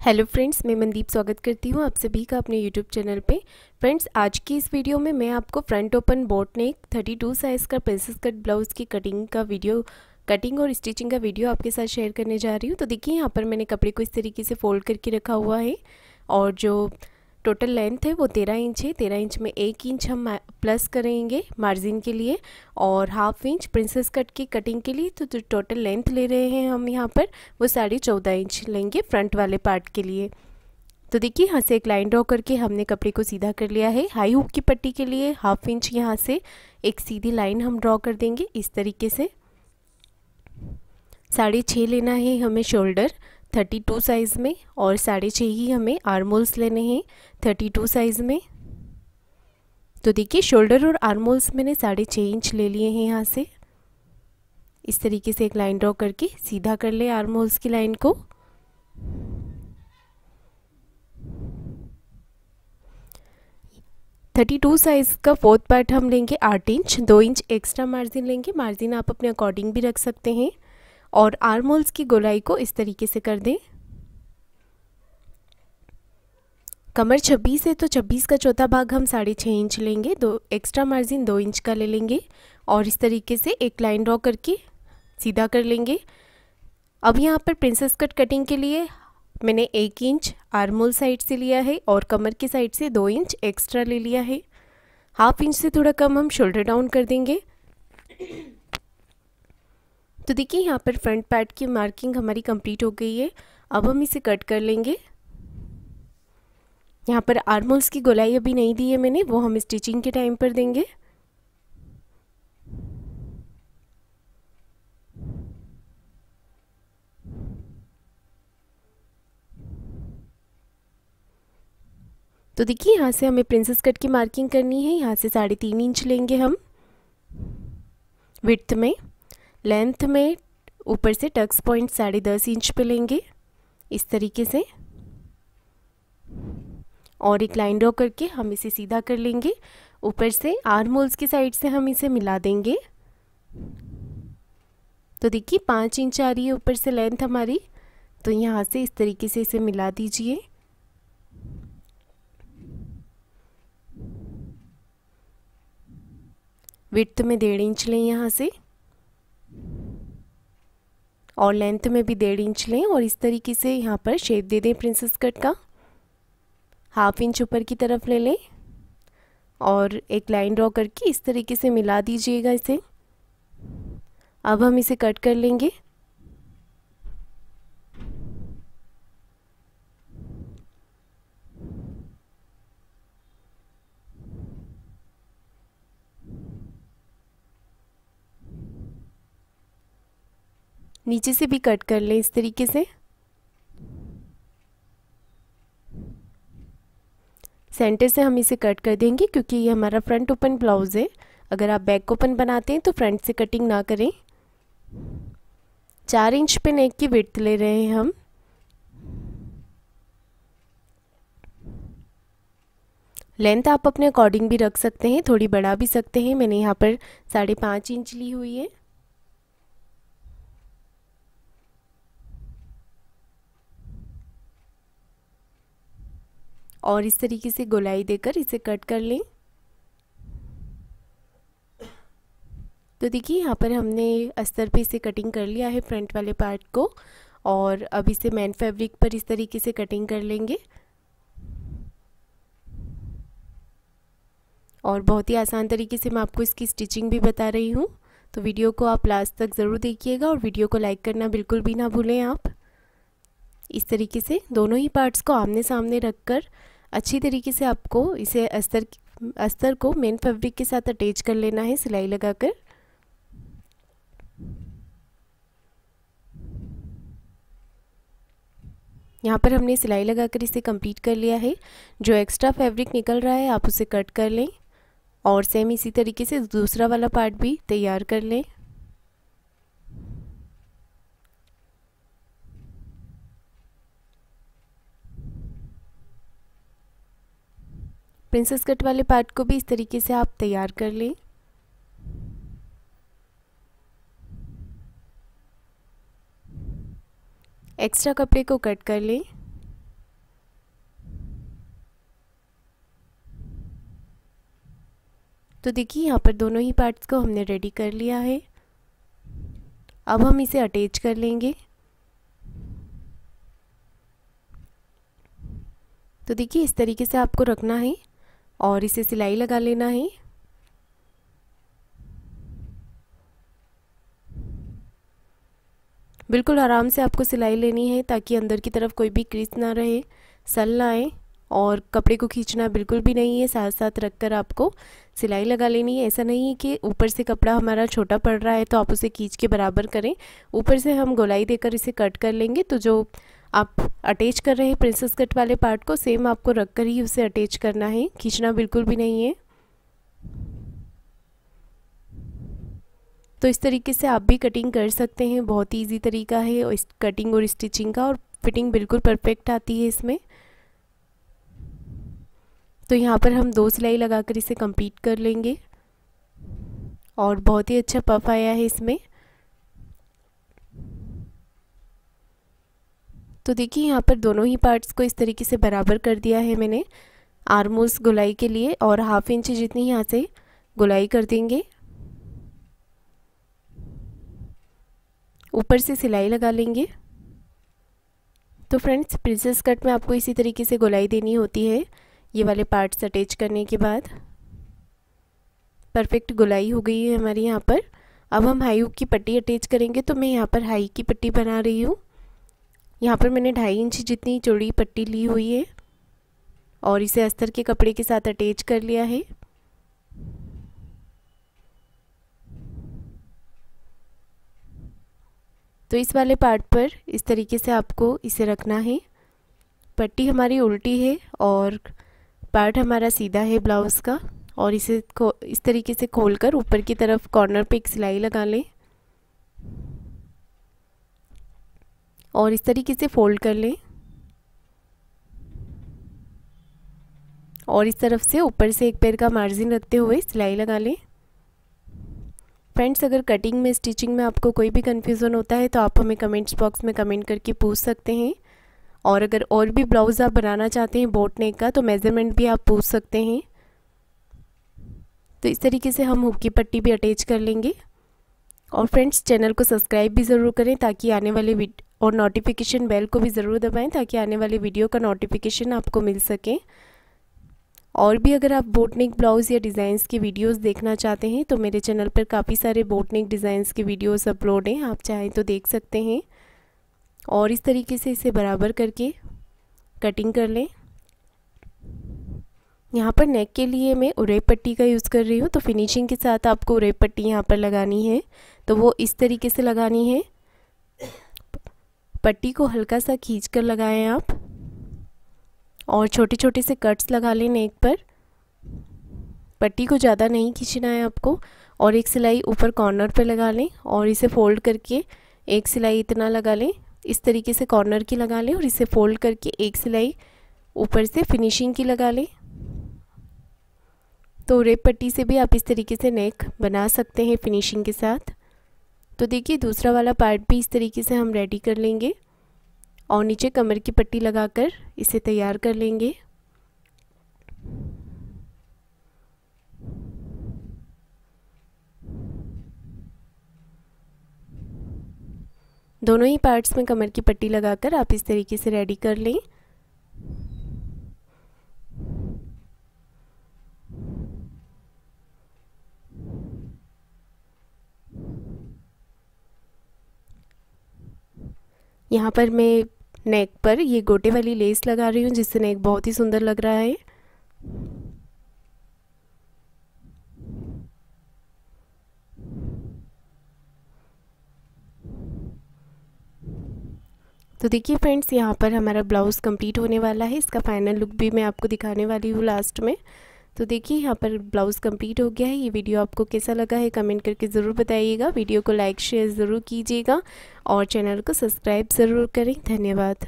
Hello friends मैं मनदीप स्वागत करती हूँ आप सभी का अपने यूट्यूब चैनल पे। फ्रेंड्स आज की इस वीडियो में मैं आपको फ्रंट ओपन बोट ने 32 साइज़ का प्रिंसेस कट ब्लाउज़ की कटिंग का वीडियो कटिंग और स्टिचिंग का वीडियो आपके साथ शेयर करने जा रही हूँ। तो देखिए, यहाँ पर मैंने कपड़े को इस तरीके से फोल्ड करके रखा हुआ है और जो टोटल लेंथ है वो तेरह इंच है। तेरह इंच में एक इंच हम प्लस करेंगे मार्जिन के लिए और हाफ़ इंच प्रिंसेस कट की कटिंग के लिए। तो जो टोटल लेंथ ले रहे हैं हम यहाँ पर, वो साढ़े चौदह इंच लेंगे फ्रंट वाले पार्ट के लिए। तो देखिए, यहाँ से एक लाइन ड्रॉ करके हमने कपड़े को सीधा कर लिया है। हाई हुक की पट्टी के लिए हाफ़ इंच यहाँ से एक सीधी लाइन हम ड्रॉ कर देंगे। इस तरीके से साढ़े छः लेना है हमें शोल्डर थर्टी टू साइज़ में और साढ़े छः ही हमें आर्मोल्स लेने हैं थर्टी टू साइज़ में। तो देखिए शोल्डर और आर्मोल्स मैंने साढ़े छः इंच ले लिए हैं यहाँ से। इस तरीके से एक लाइन ड्रॉ करके सीधा कर ले आर्मोल्स की लाइन को। थर्टी टू साइज़ का फोर्थ पार्ट हम लेंगे आठ इंच, दो इंच एक्स्ट्रा मार्जिन लेंगे। मार्जिन आप अपने अकॉर्डिंग भी रख सकते हैं। और आर्मोल्स की गोलाई को इस तरीके से कर दें। कमर 26 है तो 26 का चौथा भाग हम साढ़े छः इंच लेंगे, दो एक्स्ट्रा मार्जिन दो इंच का ले लेंगे और इस तरीके से एक लाइन ड्रॉ करके सीधा कर लेंगे। अब यहाँ पर प्रिंसेस कट कटिंग के लिए मैंने एक इंच आर्मोल साइड से लिया है और कमर की साइड से दो इंच एक्स्ट्रा ले लिया है। हाफ़ इंच से थोड़ा कम हम शोल्डर डाउन कर देंगे। तो देखिए यहाँ पर फ्रंट पार्ट की मार्किंग हमारी कंप्लीट हो गई है। अब हम इसे कट कर लेंगे। यहाँ पर आर्मोल्स की गोलाई अभी नहीं दी है मैंने, वो हम स्टिचिंग के टाइम पर देंगे। तो देखिए यहाँ से हमें प्रिंसेस कट की मार्किंग करनी है, यहाँ से साढ़े तीन इंच लेंगे हम। विथ में। लेंथ में ऊपर से टक्स पॉइंट साढ़े दस इंच पे लेंगे इस तरीके से। और एक लाइन ड्रॉ करके हम इसे सीधा कर लेंगे। ऊपर से आर्म होल्स की साइड से हम इसे मिला देंगे। तो देखिए, पाँच इंच आ रही है ऊपर से लेंथ हमारी। तो यहाँ से इस तरीके से इसे मिला दीजिए। विथ में डेढ़ इंच लें यहाँ से। और लेंथ में भी डेढ़ इंच लें और इस तरीके से यहाँ पर शेप दे दें प्रिंसेस कट का। हाफ़ इंच ऊपर की तरफ़ ले लें और एक लाइन ड्रॉ करके इस तरीके से मिला दीजिएगा इसे। अब हम इसे कट कर लेंगे। नीचे से भी कट कर लें इस तरीके से। सेंटर से हम इसे कट कर देंगे क्योंकि ये हमारा फ्रंट ओपन ब्लाउज़ है। अगर आप बैक ओपन बनाते हैं तो फ्रंट से कटिंग ना करें। चार इंच पे नेक की विड्थ ले रहे हैं हम। लेंथ आप अपने अकॉर्डिंग भी रख सकते हैं, थोड़ी बढ़ा भी सकते हैं। मैंने यहाँ पर साढ़े पाँच इंच ली हुई है। और इस तरीके से गोलाई देकर इसे कट कर लें। तो देखिए, यहाँ पर हमने अस्तर पे इसे कटिंग कर लिया है फ्रंट वाले पार्ट को और अब इसे मैन फैब्रिक पर इस तरीके से कटिंग कर लेंगे। और बहुत ही आसान तरीके से मैं आपको इसकी स्टिचिंग भी बता रही हूँ। तो वीडियो को आप लास्ट तक ज़रूर देखिएगा और वीडियो को लाइक करना बिल्कुल भी ना भूलें आप। इस तरीके से दोनों ही पार्ट्स को आमने सामने रखकर अच्छी तरीके से आपको इसे अस्तर अस्तर को मेन फैब्रिक के साथ अटैच कर लेना है सिलाई लगाकर। यहाँ पर हमने सिलाई लगाकर इसे कंप्लीट कर लिया है। जो एक्स्ट्रा फैब्रिक निकल रहा है, आप उसे कट कर लें और सेम इसी तरीके से दूसरा वाला पार्ट भी तैयार कर लें। प्रिंसेस कट वाले पार्ट को भी इस तरीके से आप तैयार कर लें। एक्स्ट्रा कपड़े को कट कर लें। तो देखिए, यहाँ पर दोनों ही पार्ट्स को हमने रेडी कर लिया है। अब हम इसे अटैच कर लेंगे। तो देखिए, इस तरीके से आपको रखना है। और इसे सिलाई लगा लेना है। बिल्कुल आराम से आपको सिलाई लेनी है ताकि अंदर की तरफ़ कोई भी क्रीज ना रहे, सल ना आए और कपड़े को खींचना बिल्कुल भी नहीं है साथ साथ रख कर आपको सिलाई लगा लेनी है। ऐसा नहीं है कि ऊपर से कपड़ा हमारा छोटा पड़ रहा है तो आप उसे खींच के बराबर करें। ऊपर से हम गोलाई देकर इसे कट कर लेंगे तो जो आप अटैच कर रहे हैं प्रिंसेस कट वाले पार्ट को सेम आपको रख कर ही उसे अटैच करना है। खींचना बिल्कुल भी नहीं है। तो इस तरीके से आप भी कटिंग कर सकते हैं। बहुत ही ईजी तरीका है और कटिंग और स्टिचिंग का और फिटिंग बिल्कुल परफेक्ट आती है इसमें। तो यहाँ पर हम दो सिलाई लगाकर इसे कंप्लीट कर लेंगे। और बहुत ही अच्छा पफ आया है इसमें। तो देखिए, यहाँ पर दोनों ही पार्ट्स को इस तरीके से बराबर कर दिया है मैंने। आर्मोस गुलाई के लिए और हाफ़ इंच जितनी यहाँ से गुलाई कर देंगे। ऊपर से सिलाई लगा लेंगे। तो फ्रेंड्स प्रिंसेस कट में आपको इसी तरीके से गुलाई देनी होती है, ये वाले पार्ट्स अटैच करने के बाद। परफेक्ट गुलाई हो गई है हमारी यहाँ पर। अब हम हाई हुक की पट्टी अटैच करेंगे तो मैं यहाँ पर हाई की पट्टी बना रही हूँ। यहाँ पर मैंने ढाई इंच जितनी चौड़ी पट्टी ली हुई है और इसे अस्तर के कपड़े के साथ अटैच कर लिया है। तो इस वाले पार्ट पर इस तरीके से आपको इसे रखना है। पट्टी हमारी उल्टी है और पार्ट हमारा सीधा है ब्लाउज़ का और इसे इस तरीके से खोलकर ऊपर की तरफ़ कॉर्नर पे एक सिलाई लगा लें। और इस तरीके से फोल्ड कर लें। और इस तरफ़ से ऊपर से एक पैर का मार्जिन रखते हुए सिलाई लगा लें। फ्रेंड्स अगर कटिंग में स्टिचिंग में आपको कोई भी कन्फ्यूज़न होता है तो आप हमें कमेंट्स बॉक्स में कमेंट करके पूछ सकते हैं। और अगर और भी ब्लाउज़ आप बनाना चाहते हैं बोट नेक का तो मेज़रमेंट भी आप पूछ सकते हैं। तो इस तरीके से हम हुक की पट्टी भी अटैच कर लेंगे। और फ्रेंड्स चैनल को सब्सक्राइब भी ज़रूर करें ताकि आने वाले और नोटिफिकेशन बेल को भी ज़रूर दबाएँ ताकि आने वाले वीडियो का नोटिफिकेशन आपको मिल सके। और भी अगर आप बोटनिक ब्लाउज़ या डिज़ाइंस की वीडियोस देखना चाहते हैं तो मेरे चैनल पर काफ़ी सारे बोटनिक डिज़ाइंस के वीडियोस अपलोड हैं, आप चाहें तो देख सकते हैं। और इस तरीके से इसे बराबर करके कटिंग कर लें। यहाँ पर नेक के लिए मैं उरेप पट्टी का यूज़ कर रही हूँ तो फिनिशिंग के साथ आपको उरेप पट्टी यहाँ पर लगानी है। तो वो इस तरीके से लगानी है। पट्टी को हल्का सा खींच कर लगाएँ आप। और छोटे छोटे से कट्स लगा लें नेक पर। पट्टी को ज़्यादा नहीं खींचना है आपको। और एक सिलाई ऊपर कॉर्नर पर लगा लें और इसे फोल्ड करके एक सिलाई इतना लगा लें। इस तरीके से कॉर्नर की लगा लें और इसे फोल्ड करके एक सिलाई ऊपर से फिनिशिंग की लगा लें। तो रेप पट्टी से भी आप इस तरीके से नेक बना सकते हैं फिनिशिंग के साथ। तो देखिए, दूसरा वाला पार्ट भी इस तरीके से हम रेडी कर लेंगे और नीचे कमर की पट्टी लगाकर इसे तैयार कर लेंगे। दोनों ही पार्ट्स में कमर की पट्टी लगाकर आप इस तरीके से रेडी कर लें। यहाँ पर मैं नेक पर ये गोटे वाली लेस लगा रही हूँ, जिससे नेक बहुत ही सुंदर लग रहा है। तो देखिए फ्रेंड्स यहाँ पर हमारा ब्लाउज़ कंप्लीट होने वाला है। इसका फाइनल लुक भी मैं आपको दिखाने वाली हूँ लास्ट में। तो देखिए, यहाँ पर ब्लाउज़ कंप्लीट हो गया है। ये वीडियो आपको कैसा लगा है कमेंट करके ज़रूर बताइएगा। वीडियो को लाइक, शेयर ज़रूर कीजिएगा और चैनल को सब्सक्राइब ज़रूर करें। धन्यवाद।